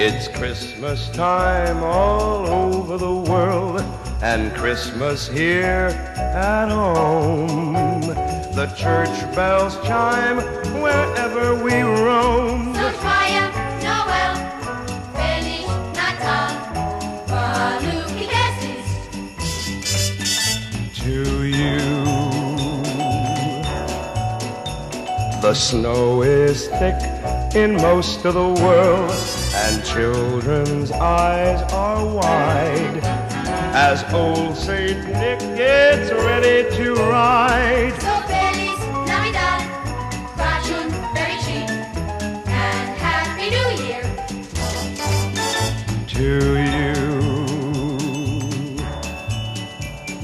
It's Christmas time all over the world, and Christmas here at home. The church bells chime wherever we roam. So triumph, Noel, Feliz Natal, Felicidades. to you. The snow is thick in most of the world, and children's eyes are wide as old Saint Nick gets ready to ride. So Feliz Navidad, fashion very cheap, and Happy New Year. to you.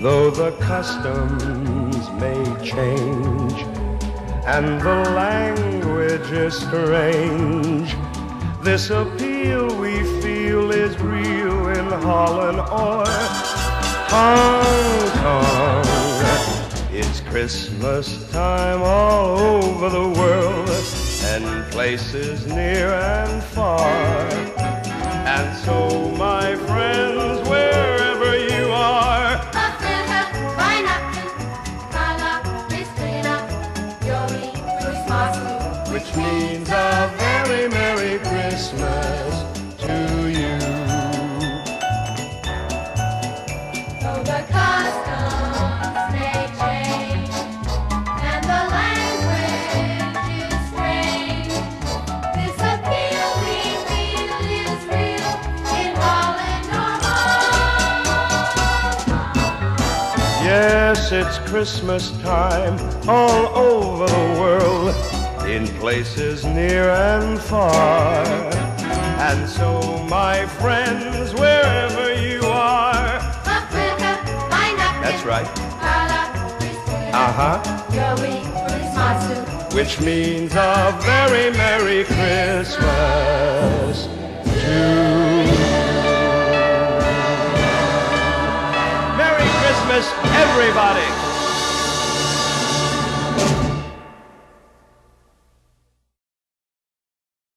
Though the customs may change and the language is strange, this appeal we feel is real in Holland or Hong Kong. It's Christmas time all over the world and places near and far. And so, my which means a very Merry Christmas to you. Though the customs may change and the language is strange, this appeal we feel is real in Holland or Yes, it's Christmas time all over the world, in places near and far. And so, my friends, wherever you are, that's right, uh huh. Which means a very Merry Christmas to. Merry Christmas, everybody!